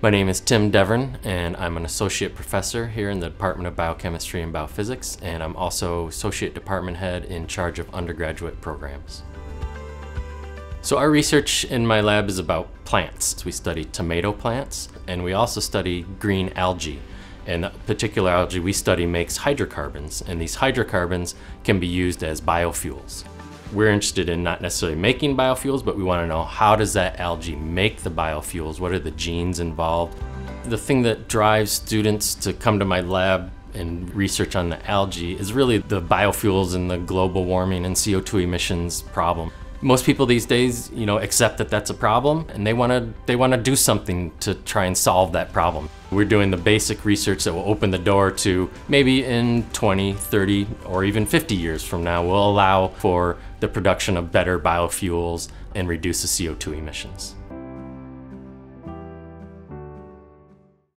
My name is Tim Devarenne, and I'm an associate professor here in the Department of Biochemistry and Biophysics, and I'm also associate department head in charge of undergraduate programs. So our research in my lab is about plants. We study tomato plants, and we also study green algae. And the particular algae we study makes hydrocarbons, and these hydrocarbons can be used as biofuels we're interested in not necessarily making biofuels, but we want to know how does that algae make the biofuels? What are the genes involved? The thing that drives students to come to my lab and research on the algae is really the biofuels and the global warming and CO2 emissions problem. Most people these days, you know, accept that that's a problem and they want to they want to do something to try and solve that problem. We're doing the basic research that will open the door to maybe in 20, 30, or even 50 years from now will allow for the production of better biofuels and reduce the CO2 emissions.